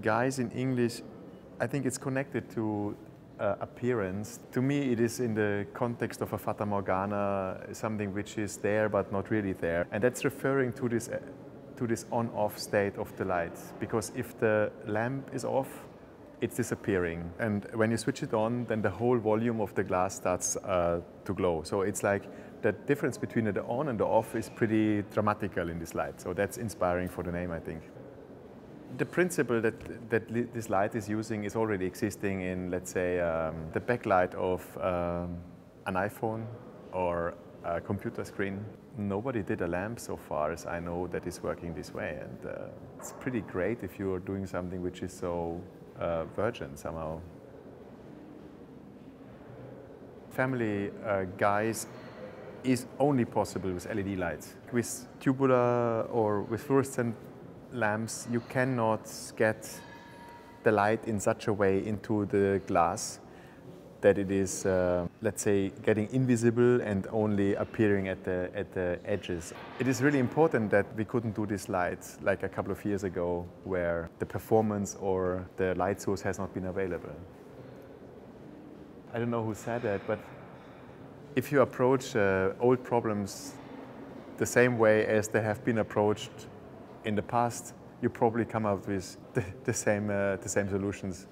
guise in English, I think it's connected to uh, appearance. To me, it is in the context of a Fata Morgana, something which is there but not really there. And that's referring to this, uh, to this on-off state of the light. Because if the lamp is off, it's disappearing. And when you switch it on, then the whole volume of the glass starts uh, to glow. So it's like the difference between the on and the off is pretty dramatical in this light. So that's inspiring for the name, I think. The principle that, that this light is using is already existing in, let's say, um, the backlight of um, an iPhone or a computer screen. Nobody did a lamp so far as I know that is working this way. And uh, it's pretty great if you're doing something which is so uh, virgin somehow. Family uh, guise is only possible with LED lights. With tubular or with fluorescent lamps, you cannot get the light in such a way into the glass that it is, uh, let's say, getting invisible and only appearing at the, at the edges. It is really important that we couldn't do these lights like a couple of years ago where the performance or the light source has not been available. I don't know who said that, but if you approach uh, old problems the same way as they have been approached in the past, you probably come out with the, the same, uh, the same solutions.